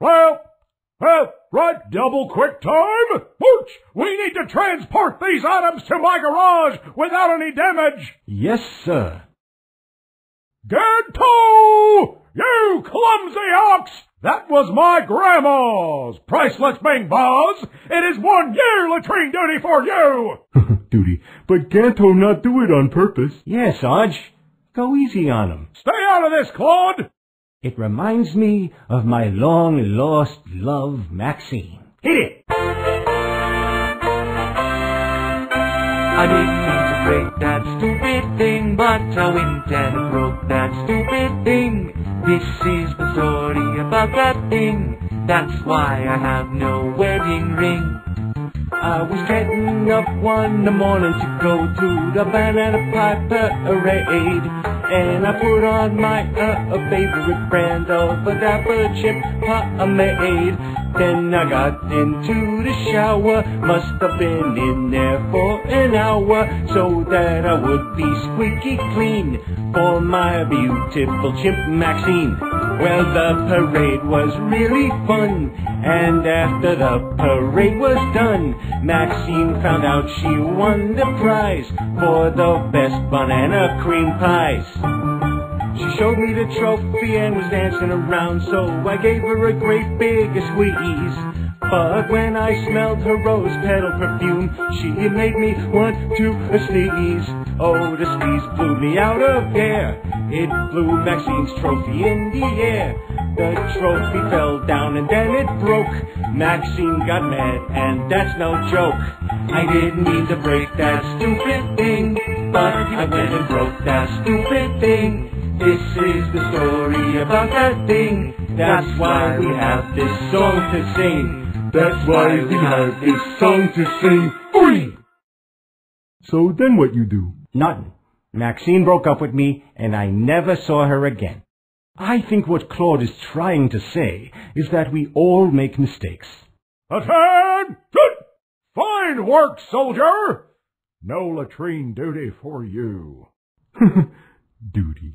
Well, well, right double quick time. Mooch, we need to transport these items to my garage without any damage. Yes, sir. Ganto! You clumsy ox! That was my grandma's priceless Ming vase. It is one year latrine duty for you. Duty. But Ganto not do it on purpose. Yes, Arch. Go easy on him. Stay out of this, Claude. It reminds me of my long lost love, Maxine. Hit it! I didn't mean to break that stupid thing, but I went and broke that stupid thing. This is the story about that thing. That's why I have no wedding ring. I was getting up one morning to go to the banana pie parade. And I put on my uh, favorite brand of a dapper chip pomade. Then I got into the shower, must have been in there for an hour, so that I would be squeaky clean for my beautiful chimp Maxine. Well, the parade was really fun, and after the parade was done, Maxine found out she won the prize for the best banana cream pies. She showed me the trophy and was dancing around, so I gave her a great big squeeze. But when I smelled her rose petal perfume, she made me want to sneeze. Oh, the sneeze blew me out of air. It blew Maxine's trophy in the air. The trophy fell down and then it broke. Maxine got mad and that's no joke. I didn't mean to break that stupid thing, but I went and broke that stupid thing. This is the story about that thing. That's why we have this song to sing. That's why we have this song to sing. Free! So then what you do? Nothing. Maxine broke up with me, and I never saw her again. I think what Claude is trying to say is that we all make mistakes. Attention! Fine work, soldier! No latrine duty for you. Duty.